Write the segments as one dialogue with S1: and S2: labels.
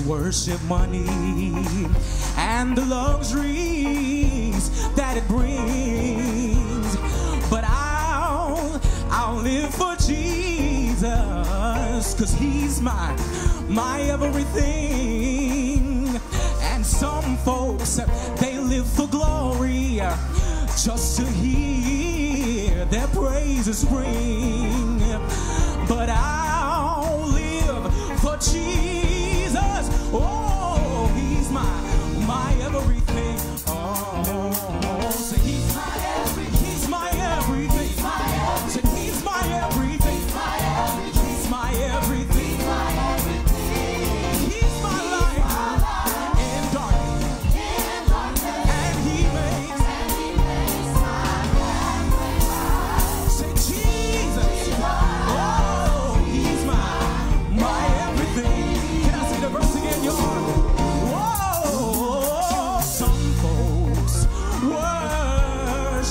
S1: worship money and the luxuries that it brings. But I'll, I'll live for Jesus, cause he's my, my everything. And some folks, they live for glory just to hear their praises ring. But I'll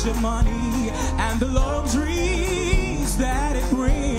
S1: worship money and the luxuries that it brings,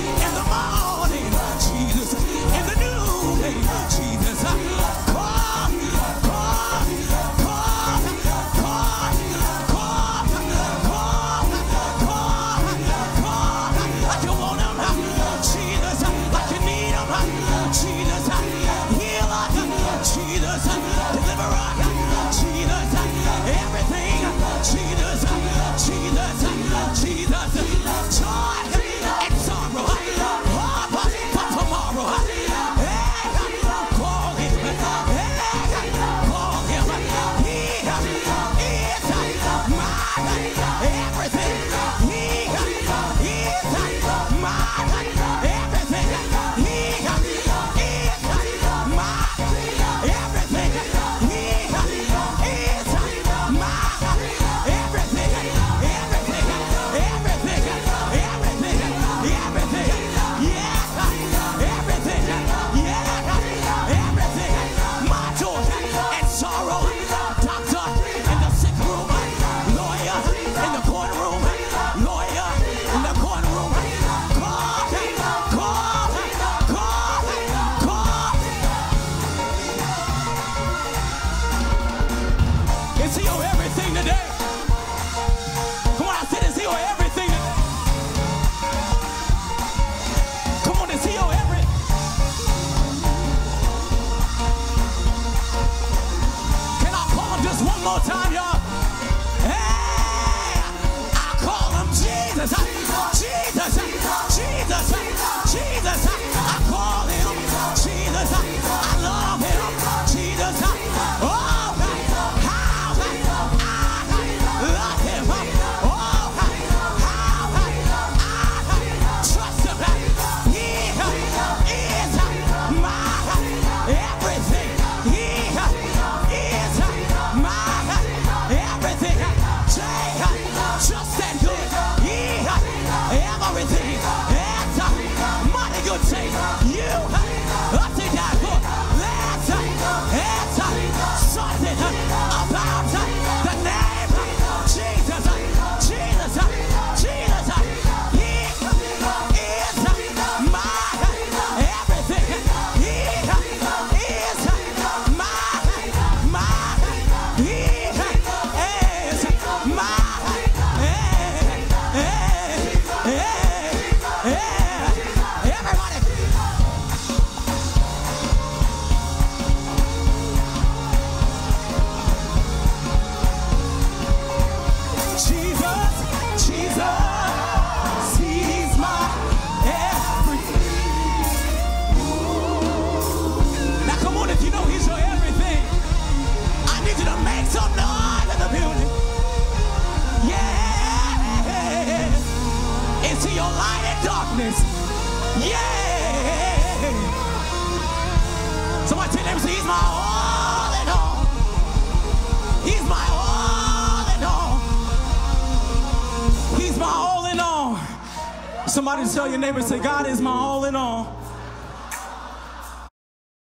S1: Somebody tell your neighbor, say, God is my all in all.